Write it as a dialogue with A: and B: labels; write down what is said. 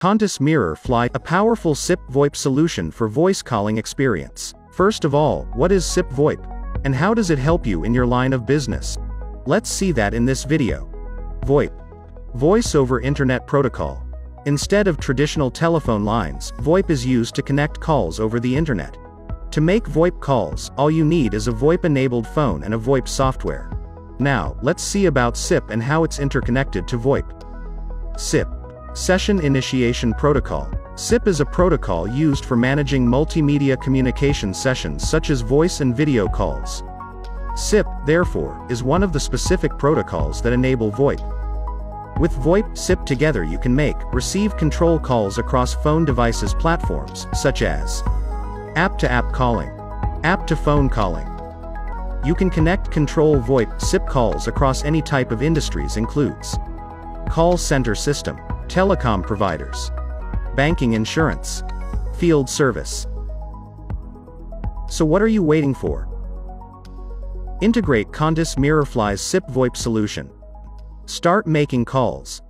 A: Contus MirrorFly, a powerful SIP VoIP solution for voice calling experience. First of all, what is SIP VoIP? And how does it help you in your line of business? Let's see that in this video. VoIP. Voice over Internet Protocol. Instead of traditional telephone lines, VoIP is used to connect calls over the Internet. To make VoIP calls, all you need is a VoIP-enabled phone and a VoIP software. Now, let's see about SIP and how it's interconnected to VoIP. SIP. Session Initiation Protocol. SIP is a protocol used for managing multimedia communication sessions such as voice and video calls. SIP, therefore, is one of the specific protocols that enable VoIP. With VoIP, SIP together you can make, receive control calls across phone devices platforms, such as app-to-app -app calling, app-to-phone calling. You can connect control VoIP, SIP calls across any type of industries includes call center system, telecom providers, banking insurance, field service. So what are you waiting for? Integrate Contus MirrorFly's SIP VoIP solution. Start making calls.